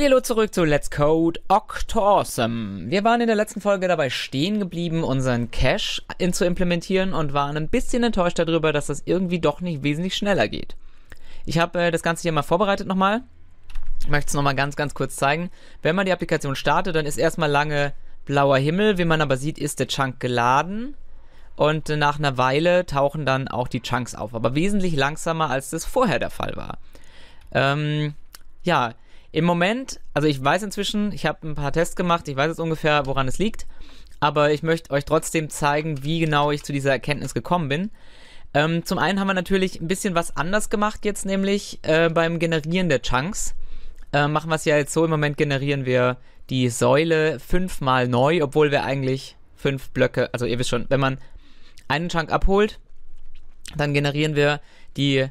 Hallo zurück zu Let's Code Octawesome. Wir waren in der letzten Folge dabei stehen geblieben, unseren Cache in zu implementieren und waren ein bisschen enttäuscht darüber, dass das irgendwie doch nicht wesentlich schneller geht. Ich habe äh, das Ganze hier mal vorbereitet nochmal. Ich möchte es nochmal ganz, ganz kurz zeigen. Wenn man die Applikation startet, dann ist erstmal lange blauer Himmel. Wie man aber sieht, ist der Chunk geladen. Und nach einer Weile tauchen dann auch die Chunks auf. Aber wesentlich langsamer, als das vorher der Fall war. Ähm, ja, im Moment, also ich weiß inzwischen, ich habe ein paar Tests gemacht, ich weiß jetzt ungefähr, woran es liegt, aber ich möchte euch trotzdem zeigen, wie genau ich zu dieser Erkenntnis gekommen bin. Ähm, zum einen haben wir natürlich ein bisschen was anders gemacht jetzt, nämlich äh, beim Generieren der Chunks. Äh, machen wir es ja jetzt so, im Moment generieren wir die Säule fünfmal neu, obwohl wir eigentlich fünf Blöcke, also ihr wisst schon, wenn man einen Chunk abholt, dann generieren wir die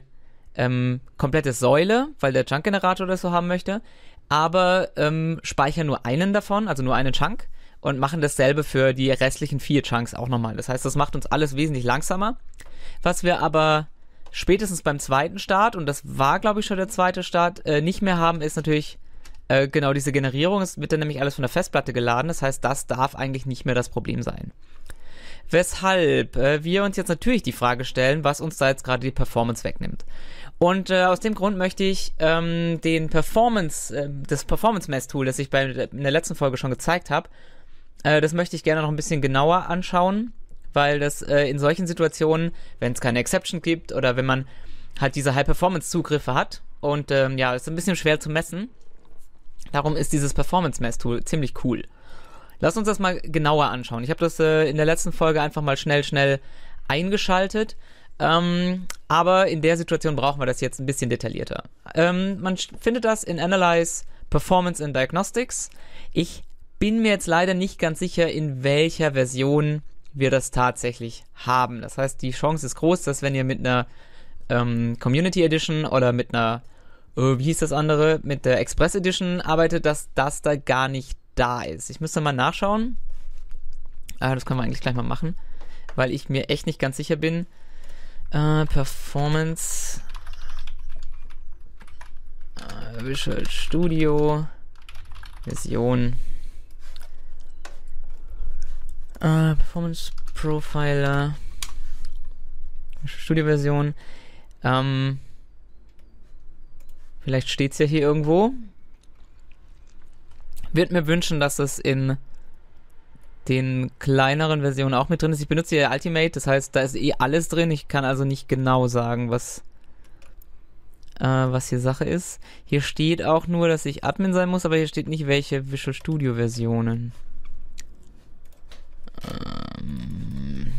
ähm, komplette Säule, weil der Chunk-Generator das so haben möchte, aber ähm, speichern nur einen davon, also nur einen Chunk und machen dasselbe für die restlichen vier Chunks auch nochmal. Das heißt, das macht uns alles wesentlich langsamer. Was wir aber spätestens beim zweiten Start, und das war, glaube ich, schon der zweite Start, äh, nicht mehr haben, ist natürlich äh, genau diese Generierung. Es wird dann nämlich alles von der Festplatte geladen. Das heißt, das darf eigentlich nicht mehr das Problem sein. Weshalb äh, wir uns jetzt natürlich die Frage stellen, was uns da jetzt gerade die Performance wegnimmt. Und äh, aus dem Grund möchte ich ähm, den Performance, äh, das Performance-Mess-Tool, das ich bei, in der letzten Folge schon gezeigt habe, äh, das möchte ich gerne noch ein bisschen genauer anschauen, weil das äh, in solchen Situationen, wenn es keine Exception gibt oder wenn man halt diese High-Performance-Zugriffe hat und ähm, ja, ist ein bisschen schwer zu messen. Darum ist dieses Performance-Mess-Tool ziemlich cool. Lass uns das mal genauer anschauen. Ich habe das äh, in der letzten Folge einfach mal schnell, schnell eingeschaltet ähm, aber in der Situation brauchen wir das jetzt ein bisschen detaillierter. Ähm, man findet das in Analyze Performance and Diagnostics. Ich bin mir jetzt leider nicht ganz sicher, in welcher Version wir das tatsächlich haben. Das heißt, die Chance ist groß, dass wenn ihr mit einer ähm, Community Edition oder mit einer, äh, wie hieß das andere, mit der Express Edition arbeitet, dass das da gar nicht da ist. Ich müsste mal nachschauen. Äh, das können wir eigentlich gleich mal machen, weil ich mir echt nicht ganz sicher bin. Äh, Performance. Äh, Visual Studio. Version. Äh, Performance Profiler. Studio Version. Ähm, vielleicht steht es ja hier irgendwo. Wird mir wünschen, dass es in den kleineren Versionen auch mit drin ist. Ich benutze ja Ultimate, das heißt, da ist eh alles drin. Ich kann also nicht genau sagen, was, äh, was hier Sache ist. Hier steht auch nur, dass ich Admin sein muss, aber hier steht nicht, welche Visual Studio Versionen. Ähm,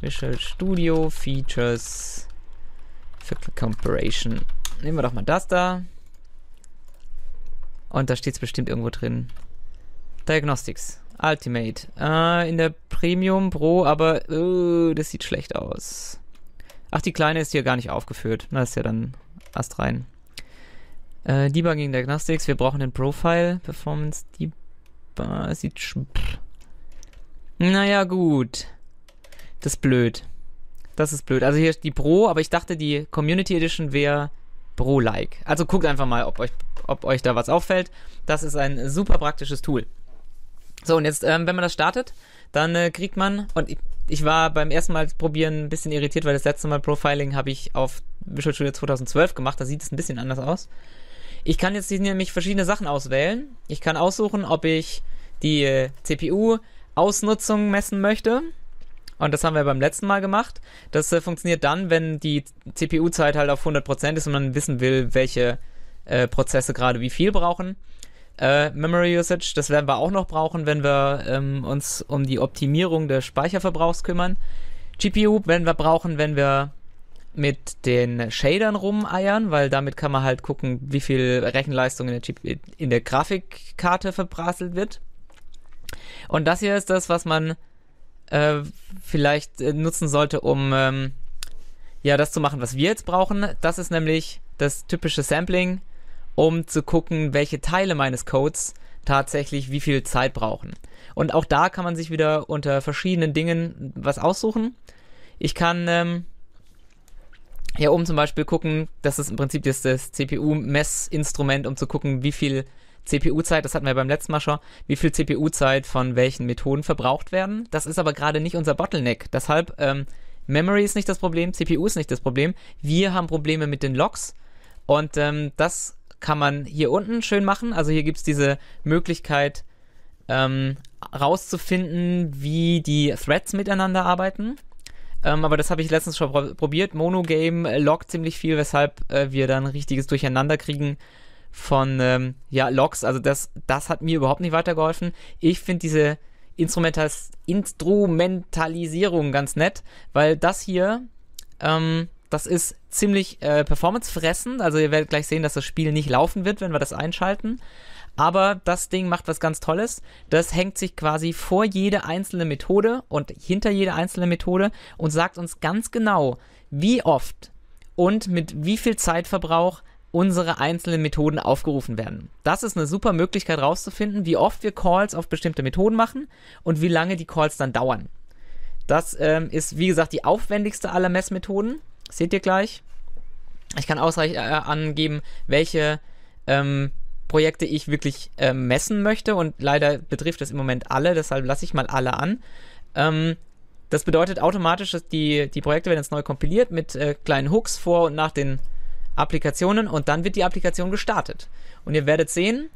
Visual Studio Features für Comparison. Nehmen wir doch mal das da. Und da steht es bestimmt irgendwo drin. Diagnostics. Ultimate. Äh, in der Premium Pro, aber uh, das sieht schlecht aus. Ach, die kleine ist hier gar nicht aufgeführt. Na, ist ja dann Ast rein. Äh, Debugging Diagnostics, wir brauchen den Profile. Performance Debug. Sieht. Pff. Naja, gut. Das ist blöd. Das ist blöd. Also hier ist die Pro, aber ich dachte, die Community Edition wäre Pro-like. Also guckt einfach mal, ob euch, ob euch da was auffällt. Das ist ein super praktisches Tool. So, und jetzt, ähm, wenn man das startet, dann äh, kriegt man, und ich, ich, war beim ersten Mal probieren ein bisschen irritiert, weil das letzte Mal Profiling habe ich auf Visual Studio 2012 gemacht, da sieht es ein bisschen anders aus. Ich kann jetzt hier nämlich verschiedene Sachen auswählen. Ich kann aussuchen, ob ich die äh, CPU-Ausnutzung messen möchte. Und das haben wir beim letzten Mal gemacht. Das äh, funktioniert dann, wenn die CPU-Zeit halt auf 100% ist und man wissen will, welche äh, Prozesse gerade wie viel brauchen. Äh, Memory Usage, das werden wir auch noch brauchen, wenn wir ähm, uns um die Optimierung des Speicherverbrauchs kümmern. GPU werden wir brauchen, wenn wir mit den Shadern rumeiern, weil damit kann man halt gucken, wie viel Rechenleistung in der, in der Grafikkarte verbraselt wird. Und das hier ist das, was man äh, vielleicht äh, nutzen sollte, um ähm, ja das zu machen, was wir jetzt brauchen. Das ist nämlich das typische Sampling um zu gucken, welche Teile meines Codes tatsächlich wie viel Zeit brauchen. Und auch da kann man sich wieder unter verschiedenen Dingen was aussuchen. Ich kann ähm, hier oben zum Beispiel gucken, das ist im Prinzip das, das CPU-Messinstrument, um zu gucken, wie viel CPU-Zeit, das hatten wir beim letzten Mal schon, wie viel CPU-Zeit von welchen Methoden verbraucht werden. Das ist aber gerade nicht unser Bottleneck. Deshalb, ähm, Memory ist nicht das Problem, CPU ist nicht das Problem. Wir haben Probleme mit den Logs und ähm, das kann man hier unten schön machen. Also hier gibt es diese Möglichkeit, ähm, rauszufinden, wie die Threads miteinander arbeiten. Ähm, aber das habe ich letztens schon pro probiert. Monogame loggt ziemlich viel, weshalb äh, wir dann ein richtiges Durcheinander kriegen von ähm, ja, Logs. Also das, das hat mir überhaupt nicht weitergeholfen. Ich finde diese Instrumentas Instrumentalisierung ganz nett, weil das hier, ähm, das ist ziemlich äh, performancefressend. Also ihr werdet gleich sehen, dass das Spiel nicht laufen wird, wenn wir das einschalten. Aber das Ding macht was ganz Tolles. Das hängt sich quasi vor jede einzelne Methode und hinter jede einzelne Methode und sagt uns ganz genau, wie oft und mit wie viel Zeitverbrauch unsere einzelnen Methoden aufgerufen werden. Das ist eine super Möglichkeit herauszufinden, wie oft wir Calls auf bestimmte Methoden machen und wie lange die Calls dann dauern. Das ähm, ist, wie gesagt, die aufwendigste aller Messmethoden. Seht ihr gleich. Ich kann ausreichend äh, angeben, welche ähm, Projekte ich wirklich äh, messen möchte und leider betrifft das im Moment alle, deshalb lasse ich mal alle an. Ähm, das bedeutet automatisch, dass die, die Projekte werden jetzt neu kompiliert mit äh, kleinen Hooks vor und nach den Applikationen und dann wird die Applikation gestartet. Und ihr werdet sehen,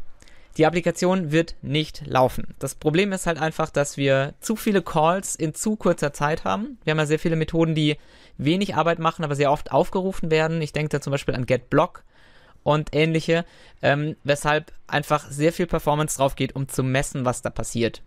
die Applikation wird nicht laufen. Das Problem ist halt einfach, dass wir zu viele Calls in zu kurzer Zeit haben. Wir haben ja sehr viele Methoden, die wenig Arbeit machen, aber sehr oft aufgerufen werden. Ich denke da zum Beispiel an getBlock und ähnliche, ähm, weshalb einfach sehr viel Performance drauf geht, um zu messen, was da passiert.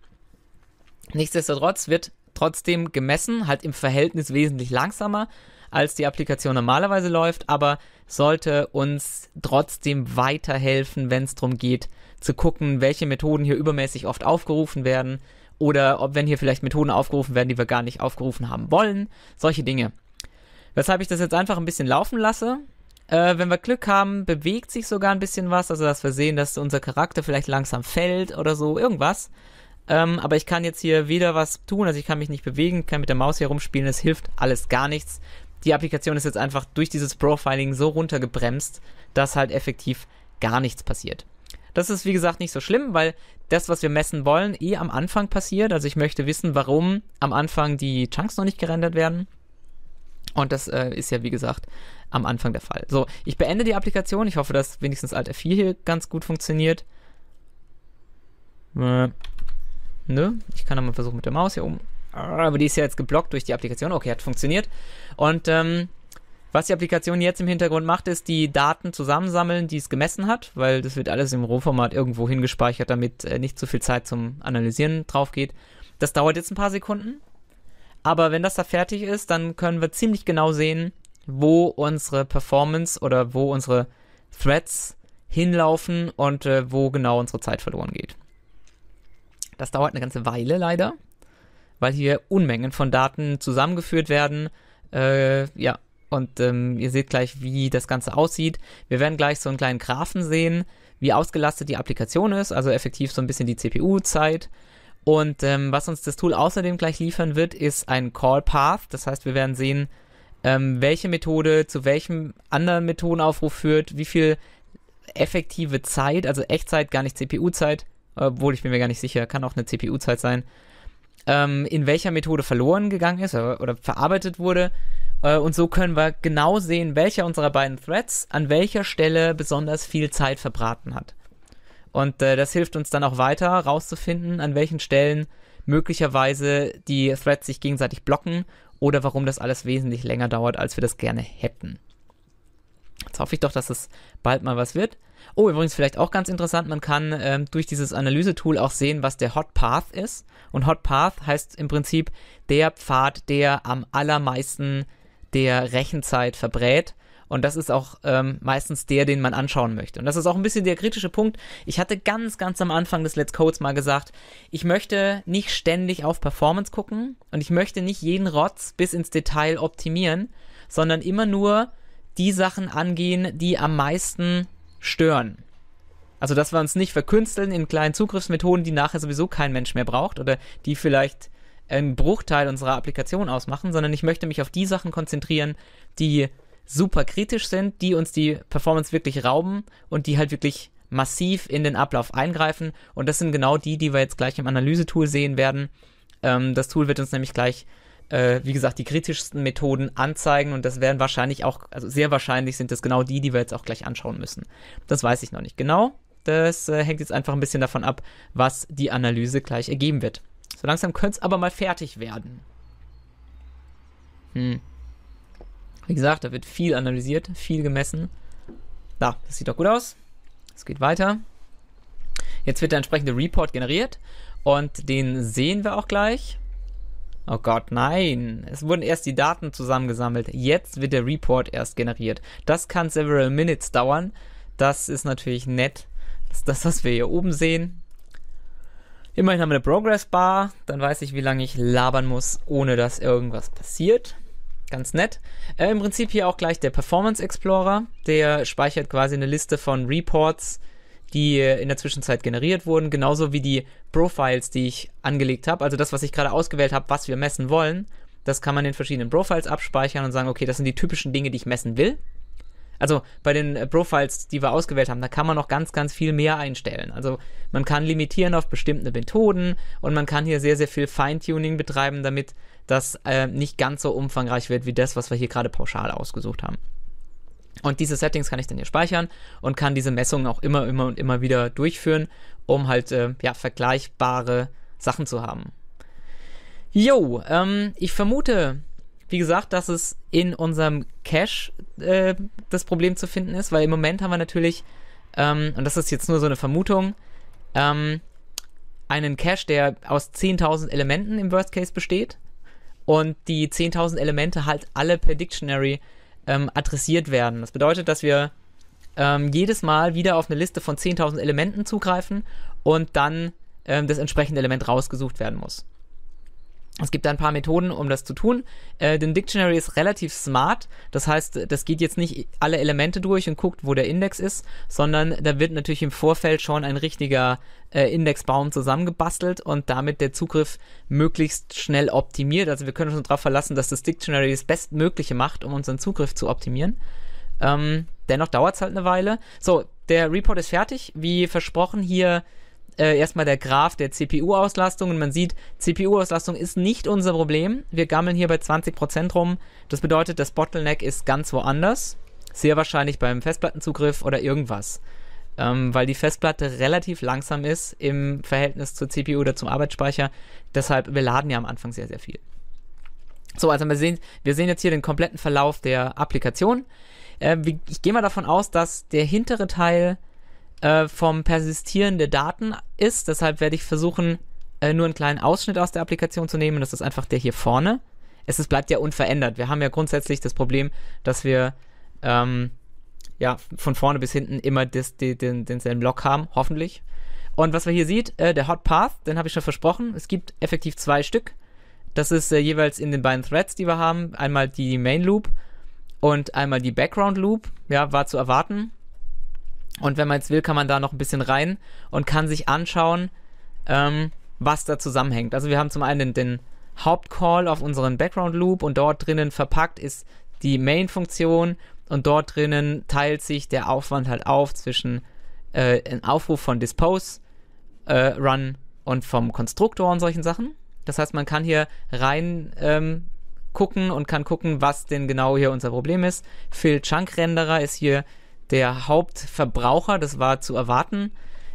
Nichtsdestotrotz wird trotzdem gemessen, halt im Verhältnis wesentlich langsamer, als die Applikation normalerweise läuft, aber sollte uns trotzdem weiterhelfen, wenn es darum geht, zu gucken, welche Methoden hier übermäßig oft aufgerufen werden oder ob wenn hier vielleicht Methoden aufgerufen werden, die wir gar nicht aufgerufen haben wollen, solche Dinge. Weshalb ich das jetzt einfach ein bisschen laufen lasse, äh, wenn wir Glück haben, bewegt sich sogar ein bisschen was, also dass wir sehen, dass unser Charakter vielleicht langsam fällt oder so, irgendwas. Ähm, aber ich kann jetzt hier weder was tun, also ich kann mich nicht bewegen, kann mit der Maus hier rumspielen, es hilft alles gar nichts. Die Applikation ist jetzt einfach durch dieses Profiling so runtergebremst, dass halt effektiv gar nichts passiert. Das ist wie gesagt nicht so schlimm, weil das, was wir messen wollen, eh am Anfang passiert. Also ich möchte wissen, warum am Anfang die Chunks noch nicht gerendert werden. Und das äh, ist ja, wie gesagt, am Anfang der Fall. So, ich beende die Applikation. Ich hoffe, dass wenigstens Alt F4 hier ganz gut funktioniert. Äh, ne? Ich kann nochmal versuchen mit der Maus hier oben. Aber die ist ja jetzt geblockt durch die Applikation. Okay, hat funktioniert. Und ähm, was die Applikation jetzt im Hintergrund macht, ist die Daten zusammensammeln, die es gemessen hat, weil das wird alles im Rohformat irgendwo hingespeichert, damit äh, nicht zu viel Zeit zum Analysieren drauf geht. Das dauert jetzt ein paar Sekunden. Aber wenn das da fertig ist, dann können wir ziemlich genau sehen, wo unsere Performance oder wo unsere Threads hinlaufen und äh, wo genau unsere Zeit verloren geht. Das dauert eine ganze Weile leider, weil hier Unmengen von Daten zusammengeführt werden. Äh, ja, und ähm, ihr seht gleich, wie das Ganze aussieht. Wir werden gleich so einen kleinen Graphen sehen, wie ausgelastet die Applikation ist, also effektiv so ein bisschen die CPU-Zeit. Und ähm, was uns das Tool außerdem gleich liefern wird, ist ein Call Path. Das heißt, wir werden sehen, ähm, welche Methode zu welchem anderen Methodenaufruf führt, wie viel effektive Zeit, also Echtzeit, gar nicht CPU-Zeit, obwohl ich bin mir gar nicht sicher, kann auch eine CPU-Zeit sein, ähm, in welcher Methode verloren gegangen ist oder, oder verarbeitet wurde. Äh, und so können wir genau sehen, welcher unserer beiden Threads an welcher Stelle besonders viel Zeit verbraten hat. Und äh, das hilft uns dann auch weiter rauszufinden, an welchen Stellen möglicherweise die Threads sich gegenseitig blocken oder warum das alles wesentlich länger dauert, als wir das gerne hätten. Jetzt hoffe ich doch, dass es bald mal was wird. Oh, übrigens vielleicht auch ganz interessant, man kann ähm, durch dieses Analyse-Tool auch sehen, was der Hot Path ist. Und Hot Path heißt im Prinzip der Pfad, der am allermeisten der Rechenzeit verbrät. Und das ist auch ähm, meistens der, den man anschauen möchte. Und das ist auch ein bisschen der kritische Punkt. Ich hatte ganz, ganz am Anfang des Let's Codes mal gesagt, ich möchte nicht ständig auf Performance gucken und ich möchte nicht jeden Rotz bis ins Detail optimieren, sondern immer nur die Sachen angehen, die am meisten stören. Also, dass wir uns nicht verkünsteln in kleinen Zugriffsmethoden, die nachher sowieso kein Mensch mehr braucht oder die vielleicht einen Bruchteil unserer Applikation ausmachen, sondern ich möchte mich auf die Sachen konzentrieren, die super kritisch sind, die uns die Performance wirklich rauben und die halt wirklich massiv in den Ablauf eingreifen. Und das sind genau die, die wir jetzt gleich im Analysetool sehen werden. Ähm, das Tool wird uns nämlich gleich, äh, wie gesagt, die kritischsten Methoden anzeigen. Und das werden wahrscheinlich auch, also sehr wahrscheinlich sind das genau die, die wir jetzt auch gleich anschauen müssen. Das weiß ich noch nicht genau. Das äh, hängt jetzt einfach ein bisschen davon ab, was die Analyse gleich ergeben wird. So langsam könnte es aber mal fertig werden. Hm. Wie gesagt, da wird viel analysiert, viel gemessen. Da, das sieht doch gut aus. Es geht weiter. Jetzt wird der entsprechende Report generiert und den sehen wir auch gleich. Oh Gott, nein. Es wurden erst die Daten zusammengesammelt. Jetzt wird der Report erst generiert. Das kann several minutes dauern. Das ist natürlich nett. Das ist das, was wir hier oben sehen. Immerhin haben wir eine Progress Bar. Dann weiß ich, wie lange ich labern muss, ohne dass irgendwas passiert. Ganz nett. Äh, Im Prinzip hier auch gleich der Performance Explorer. Der speichert quasi eine Liste von Reports, die in der Zwischenzeit generiert wurden, genauso wie die Profiles, die ich angelegt habe. Also das, was ich gerade ausgewählt habe, was wir messen wollen. Das kann man in verschiedenen Profiles abspeichern und sagen, okay, das sind die typischen Dinge, die ich messen will. Also bei den äh, Profiles, die wir ausgewählt haben, da kann man noch ganz, ganz viel mehr einstellen. Also man kann limitieren auf bestimmte Methoden und man kann hier sehr, sehr viel Feintuning betreiben, damit das äh, nicht ganz so umfangreich wird wie das, was wir hier gerade pauschal ausgesucht haben. Und diese Settings kann ich dann hier speichern und kann diese Messungen auch immer, immer und immer wieder durchführen, um halt äh, ja, vergleichbare Sachen zu haben. Jo, ähm, ich vermute, wie gesagt, dass es in unserem Cache äh, das Problem zu finden ist, weil im Moment haben wir natürlich, ähm, und das ist jetzt nur so eine Vermutung, ähm, einen Cache, der aus 10.000 Elementen im Worst Case besteht und die 10.000 Elemente halt alle per Dictionary ähm, adressiert werden. Das bedeutet, dass wir ähm, jedes Mal wieder auf eine Liste von 10.000 Elementen zugreifen und dann ähm, das entsprechende Element rausgesucht werden muss. Es gibt ein paar Methoden, um das zu tun. Äh, den Dictionary ist relativ smart. Das heißt, das geht jetzt nicht alle Elemente durch und guckt, wo der Index ist, sondern da wird natürlich im Vorfeld schon ein richtiger äh, Indexbaum zusammengebastelt und damit der Zugriff möglichst schnell optimiert. Also wir können uns darauf verlassen, dass das Dictionary das Bestmögliche macht, um unseren Zugriff zu optimieren. Ähm, dennoch dauert es halt eine Weile. So, der Report ist fertig. Wie versprochen hier äh, erstmal der Graph der CPU-Auslastung und man sieht, CPU-Auslastung ist nicht unser Problem. Wir gammeln hier bei 20% rum. Das bedeutet, das Bottleneck ist ganz woanders. Sehr wahrscheinlich beim Festplattenzugriff oder irgendwas. Ähm, weil die Festplatte relativ langsam ist im Verhältnis zur CPU oder zum Arbeitsspeicher. Deshalb, wir laden ja am Anfang sehr, sehr viel. So, also wir sehen, wir sehen jetzt hier den kompletten Verlauf der Applikation. Äh, ich gehe mal davon aus, dass der hintere Teil äh, vom Persistieren der Daten ist. Deshalb werde ich versuchen, äh, nur einen kleinen Ausschnitt aus der Applikation zu nehmen. Das ist einfach der hier vorne. Es ist, bleibt ja unverändert. Wir haben ja grundsätzlich das Problem, dass wir ähm, ja, von vorne bis hinten immer das, die, den, denselben Block haben, hoffentlich. Und was wir hier sieht, äh, der Hot Path, den habe ich schon versprochen. Es gibt effektiv zwei Stück. Das ist äh, jeweils in den beiden Threads, die wir haben. Einmal die Main Loop und einmal die Background Loop. Ja, war zu erwarten. Und wenn man jetzt will, kann man da noch ein bisschen rein und kann sich anschauen, ähm, was da zusammenhängt. Also wir haben zum einen den, Hauptcall auf unseren Background Loop und dort drinnen verpackt ist die Main-Funktion und dort drinnen teilt sich der Aufwand halt auf zwischen äh, einem Aufruf von Dispose, äh, Run und vom Konstruktor und solchen Sachen. Das heißt, man kann hier rein ähm, gucken und kann gucken, was denn genau hier unser Problem ist. Fill Chunk Renderer ist hier der Hauptverbraucher, das war zu erwarten.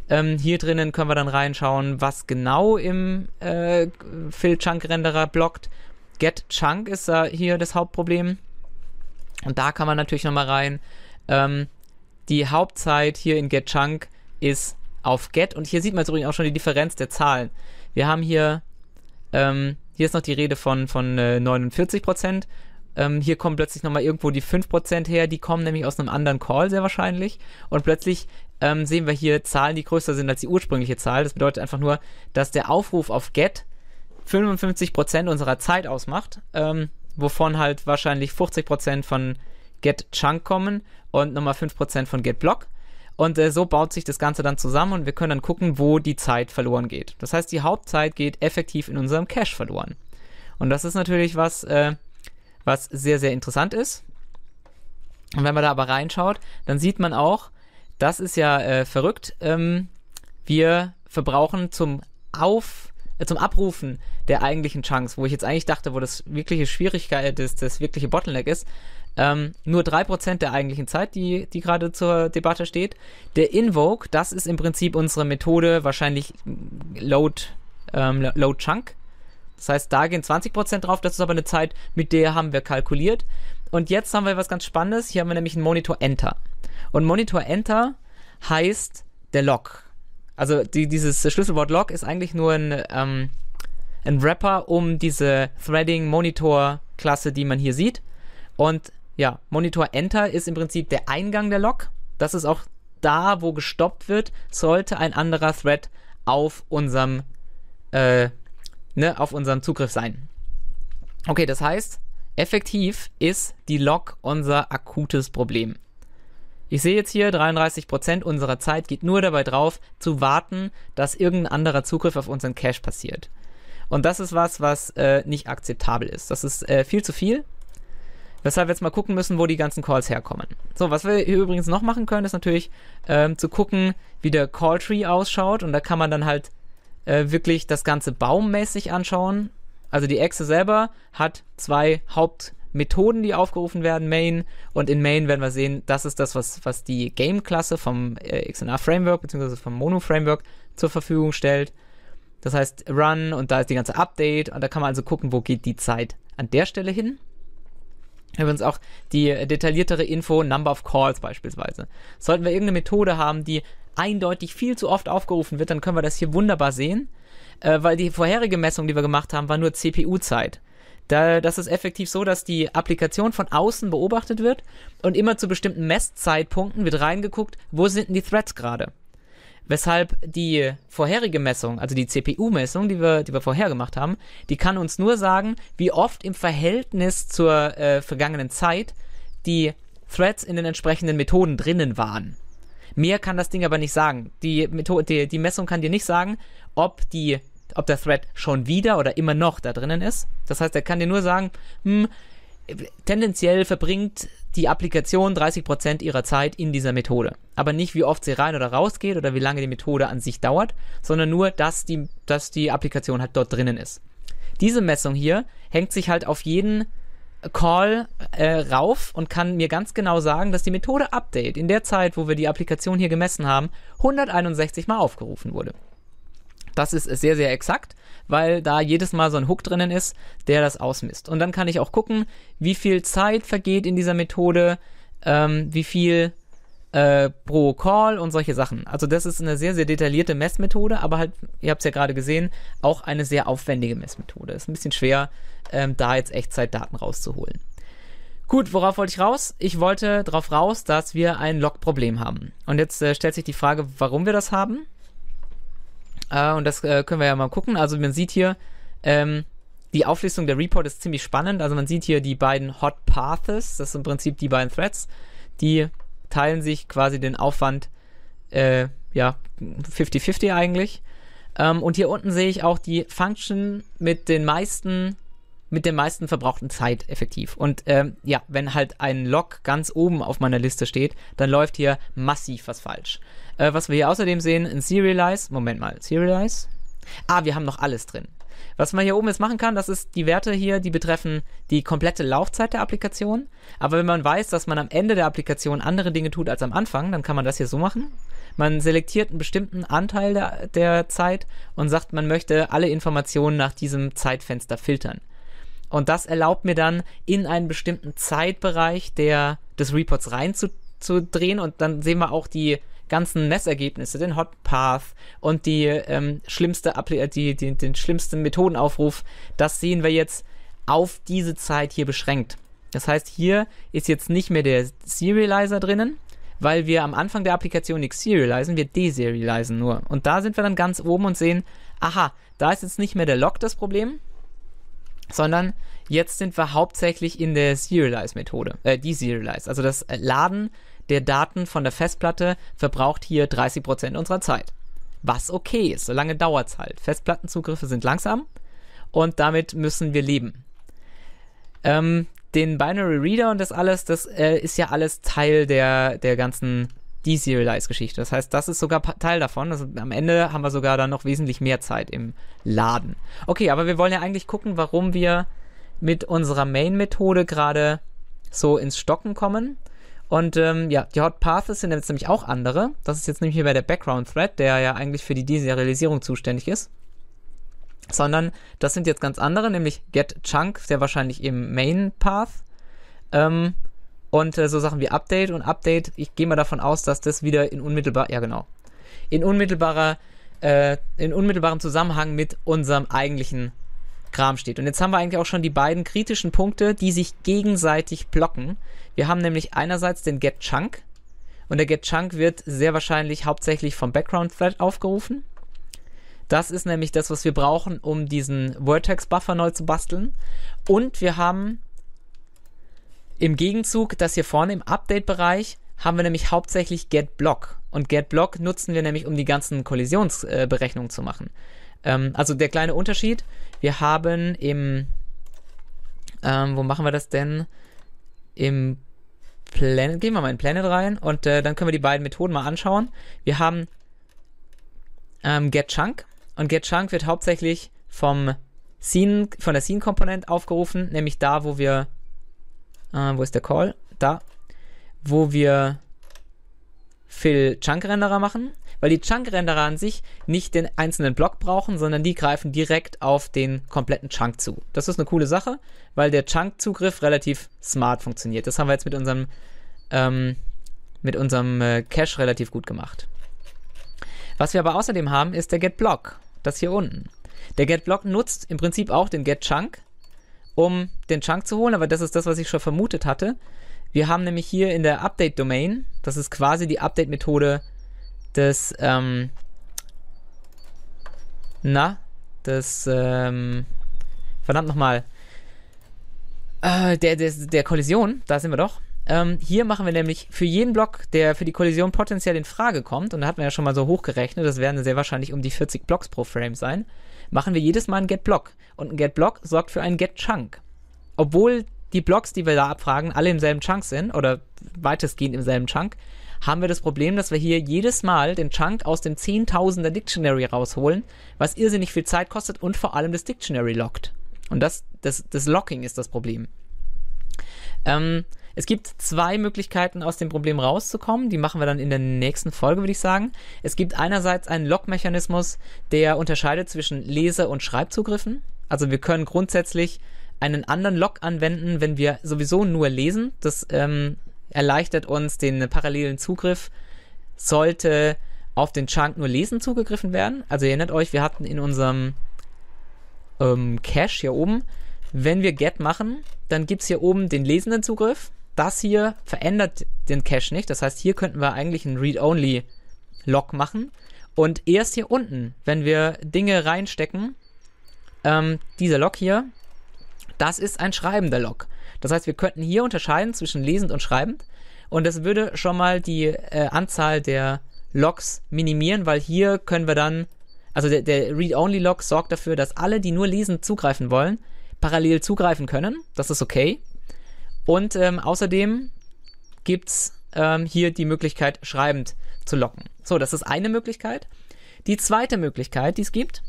Ähm, hier drinnen können wir dann reinschauen, was genau im äh, Fill Chunk Renderer blockt. Get Chunk ist äh, hier das Hauptproblem. Und da kann man natürlich nochmal rein. Ähm, die Hauptzeit hier in Get Chunk ist auf Get. Und hier sieht man übrigens auch schon die Differenz der Zahlen. Wir haben hier, ähm, hier ist noch die Rede von, von äh, 49%. Ähm, hier kommen plötzlich nochmal irgendwo die 5% her, die kommen nämlich aus einem anderen Call sehr wahrscheinlich. Und plötzlich ähm, sehen wir hier Zahlen, die größer sind als die ursprüngliche Zahl. Das bedeutet einfach nur, dass der Aufruf auf Get 55% unserer Zeit ausmacht, ähm, wovon halt wahrscheinlich 50% von Get Chunk kommen und nochmal 5% von Get Block. Und äh, so baut sich das Ganze dann zusammen und wir können dann gucken, wo die Zeit verloren geht. Das heißt, die Hauptzeit geht effektiv in unserem Cache verloren. Und das ist natürlich was, äh, was sehr, sehr interessant ist. Und wenn man da aber reinschaut, dann sieht man auch, das ist ja äh, verrückt. Ähm, wir verbrauchen zum Auf, äh, zum Abrufen der eigentlichen Chunks, wo ich jetzt eigentlich dachte, wo das wirkliche Schwierigkeit ist, das wirkliche Bottleneck ist, ähm, nur 3% der eigentlichen Zeit, die, die gerade zur Debatte steht. Der Invoke, das ist im Prinzip unsere Methode, wahrscheinlich Load, ähm, Load Chunk. Das heißt, da gehen 20% drauf, das ist aber eine Zeit, mit der haben wir kalkuliert. Und jetzt haben wir was ganz Spannendes, hier haben wir nämlich einen Monitor Enter. Und Monitor Enter heißt der Log. Also die, dieses Schlüsselwort Log ist eigentlich nur ein, ähm, ein Wrapper um diese Threading-Monitor-Klasse, die man hier sieht. Und ja, Monitor Enter ist im Prinzip der Eingang der Log. Das ist auch da, wo gestoppt wird, sollte ein anderer Thread auf unserem, äh, ne, auf unserem Zugriff sein. Okay, das heißt, effektiv ist die Log unser akutes Problem. Ich sehe jetzt hier, 33% unserer Zeit geht nur dabei drauf, zu warten, dass irgendein anderer Zugriff auf unseren Cache passiert. Und das ist was, was äh, nicht akzeptabel ist. Das ist äh, viel zu viel. Weshalb wir jetzt mal gucken müssen, wo die ganzen Calls herkommen. So, was wir hier übrigens noch machen können, ist natürlich ähm, zu gucken, wie der Call Tree ausschaut. Und da kann man dann halt äh, wirklich das Ganze baummäßig anschauen. Also die Echse selber hat zwei Hauptmethoden, die aufgerufen werden, Main. Und in Main werden wir sehen, das ist das, was, was die Game-Klasse vom äh, XNR Framework bzw. vom Mono Framework zur Verfügung stellt. Das heißt Run und da ist die ganze Update und da kann man also gucken, wo geht die Zeit an der Stelle hin. Übrigens auch die detailliertere Info, Number of Calls beispielsweise. Sollten wir irgendeine Methode haben, die eindeutig viel zu oft aufgerufen wird, dann können wir das hier wunderbar sehen, äh, weil die vorherige Messung, die wir gemacht haben, war nur CPU-Zeit. Da, das ist effektiv so, dass die Applikation von außen beobachtet wird und immer zu bestimmten Messzeitpunkten wird reingeguckt, wo sind denn die Threads gerade weshalb die vorherige Messung, also die CPU-Messung, die wir, die wir vorher gemacht haben, die kann uns nur sagen, wie oft im Verhältnis zur äh, vergangenen Zeit die Threads in den entsprechenden Methoden drinnen waren. Mehr kann das Ding aber nicht sagen. Die, Methode, die, die Messung kann dir nicht sagen, ob die ob der Thread schon wieder oder immer noch da drinnen ist. Das heißt, er kann dir nur sagen, hm, tendenziell verbringt die Applikation 30% ihrer Zeit in dieser Methode. Aber nicht, wie oft sie rein oder raus geht oder wie lange die Methode an sich dauert, sondern nur, dass die, dass die Applikation halt dort drinnen ist. Diese Messung hier hängt sich halt auf jeden Call äh, rauf und kann mir ganz genau sagen, dass die Methode Update in der Zeit, wo wir die Applikation hier gemessen haben, 161 Mal aufgerufen wurde. Das ist sehr, sehr exakt, weil da jedes Mal so ein Hook drinnen ist, der das ausmisst. Und dann kann ich auch gucken, wie viel Zeit vergeht in dieser Methode, ähm, wie viel äh, pro Call und solche Sachen. Also das ist eine sehr, sehr detaillierte Messmethode, aber halt, ihr habt es ja gerade gesehen, auch eine sehr aufwendige Messmethode. Ist ein bisschen schwer, ähm, da jetzt Echtzeitdaten rauszuholen. Gut, worauf wollte ich raus? Ich wollte darauf raus, dass wir ein Log-Problem haben. Und jetzt äh, stellt sich die Frage, warum wir das haben. Äh, und das äh, können wir ja mal gucken. Also man sieht hier, ähm, die Auflistung der Report ist ziemlich spannend. Also man sieht hier die beiden Hot Paths, das sind im Prinzip die beiden Threads, die teilen sich quasi den Aufwand, äh, ja, 50-50 eigentlich. Ähm, und hier unten sehe ich auch die Function mit den meisten mit der meisten verbrauchten Zeit effektiv. Und ähm, ja, wenn halt ein Log ganz oben auf meiner Liste steht, dann läuft hier massiv was falsch. Äh, was wir hier außerdem sehen, ein Serialize. Moment mal, Serialize? Ah, wir haben noch alles drin. Was man hier oben jetzt machen kann, das ist die Werte hier, die betreffen die komplette Laufzeit der Applikation. Aber wenn man weiß, dass man am Ende der Applikation andere Dinge tut als am Anfang, dann kann man das hier so machen. Man selektiert einen bestimmten Anteil der, der Zeit und sagt, man möchte alle Informationen nach diesem Zeitfenster filtern. Und das erlaubt mir dann, in einen bestimmten Zeitbereich der, des Reports reinzudrehen. Und dann sehen wir auch die ganzen Messergebnisse, den Hot Path und die ähm, schlimmste die, die, den schlimmsten Methodenaufruf. Das sehen wir jetzt auf diese Zeit hier beschränkt. Das heißt, hier ist jetzt nicht mehr der Serializer drinnen, weil wir am Anfang der Applikation nichts serialisen, wir deserialisen nur. Und da sind wir dann ganz oben und sehen, aha, da ist jetzt nicht mehr der Log das Problem, sondern jetzt sind wir hauptsächlich in der Serialize-Methode, äh, Deserialize. Also das Laden der Daten von der Festplatte verbraucht hier 30% unserer Zeit. Was okay ist, solange dauert es halt. Festplattenzugriffe sind langsam und damit müssen wir leben. Ähm, den Binary Reader und das alles, das äh, ist ja alles Teil der, der ganzen Deserialize-Geschichte. Das heißt, das ist sogar Teil davon. Also am Ende haben wir sogar dann noch wesentlich mehr Zeit im Laden. Okay, aber wir wollen ja eigentlich gucken, warum wir mit unserer Main-Methode gerade so ins Stocken kommen. Und ähm, ja, die Hot Paths sind jetzt nämlich auch andere. Das ist jetzt nämlich hier bei der Background Thread, der ja eigentlich für die Deserialisierung zuständig ist. Sondern das sind jetzt ganz andere, nämlich Get Chunk, der wahrscheinlich im Main Path. Ähm, und äh, so Sachen wie Update und Update, ich gehe mal davon aus, dass das wieder in unmittelbar, ja genau, in unmittelbarer, äh, in unmittelbarem Zusammenhang mit unserem eigentlichen Kram steht. Und jetzt haben wir eigentlich auch schon die beiden kritischen Punkte, die sich gegenseitig blocken. Wir haben nämlich einerseits den Get Chunk und der Get Chunk wird sehr wahrscheinlich hauptsächlich vom Background Thread aufgerufen. Das ist nämlich das, was wir brauchen, um diesen Vertex Buffer neu zu basteln. Und wir haben im Gegenzug, das hier vorne im Update-Bereich, haben wir nämlich hauptsächlich getBlock. Und getBlock nutzen wir nämlich, um die ganzen Kollisionsberechnungen äh, zu machen. Ähm, also der kleine Unterschied, wir haben im, ähm, wo machen wir das denn? Im Planet, gehen wir mal in Planet rein und äh, dann können wir die beiden Methoden mal anschauen. Wir haben ähm, getChunk und getChunk wird hauptsächlich vom Scene, von der Scene-Komponent aufgerufen, nämlich da, wo wir äh, wo ist der Call? Da. Wo wir Fill Chunk Renderer machen, weil die Chunk Renderer an sich nicht den einzelnen Block brauchen, sondern die greifen direkt auf den kompletten Chunk zu. Das ist eine coole Sache, weil der Chunk Zugriff relativ smart funktioniert. Das haben wir jetzt mit unserem ähm, mit unserem äh, Cache relativ gut gemacht. Was wir aber außerdem haben, ist der getBlock. Das hier unten. Der getBlock nutzt im Prinzip auch den getChunk, um den Chunk zu holen, aber das ist das, was ich schon vermutet hatte. Wir haben nämlich hier in der Update-Domain, das ist quasi die Update-Methode des, ähm, na, des, ähm, verdammt nochmal, äh, der, der, der Kollision, da sind wir doch. Ähm, hier machen wir nämlich für jeden Block, der für die Kollision potenziell in Frage kommt, und da hatten wir ja schon mal so hochgerechnet, das werden sehr wahrscheinlich um die 40 Blocks pro Frame sein, machen wir jedes Mal einen getBlock. Und ein getBlock sorgt für einen getChunk. Obwohl die Blocks, die wir da abfragen, alle im selben Chunk sind oder weitestgehend im selben Chunk, haben wir das Problem, dass wir hier jedes Mal den Chunk aus dem Zehntausender Dictionary rausholen, was irrsinnig viel Zeit kostet und vor allem das Dictionary lockt. Und das, das, das Locking ist das Problem. Ähm, es gibt zwei Möglichkeiten, aus dem Problem rauszukommen. Die machen wir dann in der nächsten Folge, würde ich sagen. Es gibt einerseits einen Lock-Mechanismus, der unterscheidet zwischen Lese- und Schreibzugriffen. Also wir können grundsätzlich einen anderen Lock anwenden, wenn wir sowieso nur lesen. Das ähm, erleichtert uns den parallelen Zugriff. Sollte auf den Chunk nur Lesen zugegriffen werden. Also erinnert euch, wir hatten in unserem ähm, Cache hier oben, wenn wir Get machen, dann gibt es hier oben den lesenden Zugriff das hier verändert den Cache nicht. Das heißt, hier könnten wir eigentlich einen Read-Only-Log machen. Und erst hier unten, wenn wir Dinge reinstecken, ähm, dieser Log hier, das ist ein schreibender Log. Das heißt, wir könnten hier unterscheiden zwischen lesend und schreibend. Und das würde schon mal die äh, Anzahl der Logs minimieren, weil hier können wir dann, also der, der Read-Only-Log sorgt dafür, dass alle, die nur lesend zugreifen wollen, parallel zugreifen können. Das ist okay. Und ähm, außerdem gibt es ähm, hier die Möglichkeit, schreibend zu locken. So, das ist eine Möglichkeit. Die zweite Möglichkeit, die es gibt,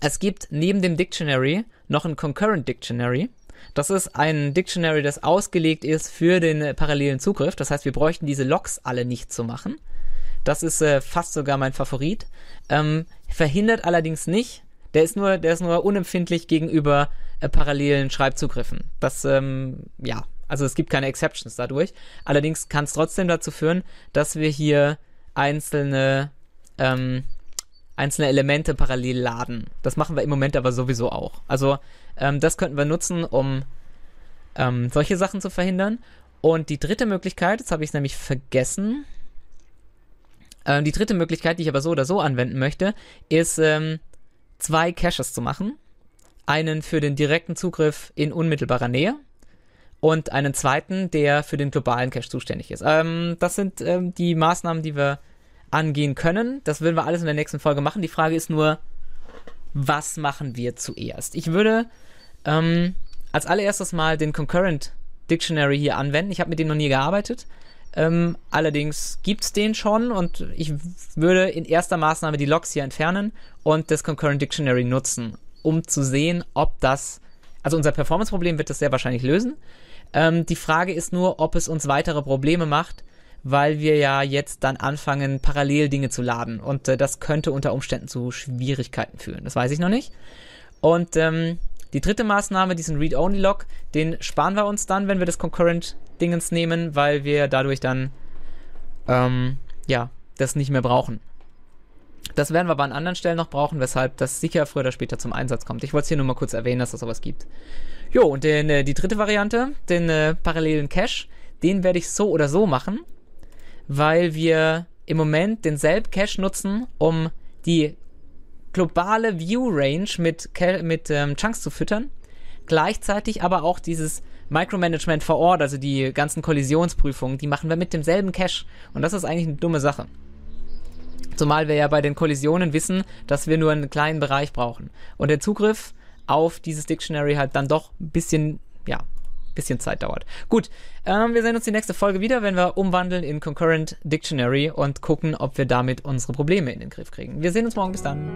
es gibt neben dem Dictionary noch ein Concurrent Dictionary. Das ist ein Dictionary, das ausgelegt ist für den parallelen Zugriff. Das heißt, wir bräuchten diese Logs alle nicht zu machen. Das ist äh, fast sogar mein Favorit. Ähm, verhindert allerdings nicht, der ist nur, der ist nur unempfindlich gegenüber äh, parallelen Schreibzugriffen. Das, ähm, ja, also es gibt keine Exceptions dadurch. Allerdings kann es trotzdem dazu führen, dass wir hier einzelne, ähm, einzelne Elemente parallel laden. Das machen wir im Moment aber sowieso auch. Also ähm, das könnten wir nutzen, um ähm, solche Sachen zu verhindern. Und die dritte Möglichkeit, jetzt habe ich es nämlich vergessen. Ähm, die dritte Möglichkeit, die ich aber so oder so anwenden möchte, ist ähm, zwei Caches zu machen. Einen für den direkten Zugriff in unmittelbarer Nähe und einen zweiten, der für den globalen Cache zuständig ist. Ähm, das sind ähm, die Maßnahmen, die wir angehen können. Das würden wir alles in der nächsten Folge machen. Die Frage ist nur, was machen wir zuerst? Ich würde ähm, als allererstes mal den Concurrent Dictionary hier anwenden. Ich habe mit dem noch nie gearbeitet. Ähm, allerdings gibt's den schon und ich würde in erster Maßnahme die Logs hier entfernen und das Concurrent Dictionary nutzen, um zu sehen, ob das, also unser Performance-Problem wird das sehr wahrscheinlich lösen. Ähm, die Frage ist nur, ob es uns weitere Probleme macht, weil wir ja jetzt dann anfangen, parallel Dinge zu laden. Und äh, das könnte unter Umständen zu Schwierigkeiten führen. Das weiß ich noch nicht. Und ähm, die dritte Maßnahme, diesen Read-Only-Log, den sparen wir uns dann, wenn wir das Concurrent-Dingens nehmen, weil wir dadurch dann, ähm, ja, das nicht mehr brauchen. Das werden wir aber an anderen Stellen noch brauchen, weshalb das sicher früher oder später zum Einsatz kommt. Ich wollte es hier nur mal kurz erwähnen, dass es sowas gibt. Jo, und den, äh, die dritte Variante, den äh, parallelen Cache, den werde ich so oder so machen, weil wir im Moment denselben Cache nutzen, um die globale View Range mit, mit ähm, Chunks zu füttern, gleichzeitig aber auch dieses Micromanagement vor Ort, also die ganzen Kollisionsprüfungen, die machen wir mit demselben Cache. Und das ist eigentlich eine dumme Sache. Zumal wir ja bei den Kollisionen wissen, dass wir nur einen kleinen Bereich brauchen. Und der Zugriff auf dieses Dictionary halt dann doch ein bisschen, ja, bisschen Zeit dauert. Gut, ähm, wir sehen uns die nächste Folge wieder, wenn wir umwandeln in Concurrent Dictionary und gucken, ob wir damit unsere Probleme in den Griff kriegen. Wir sehen uns morgen. Bis dann.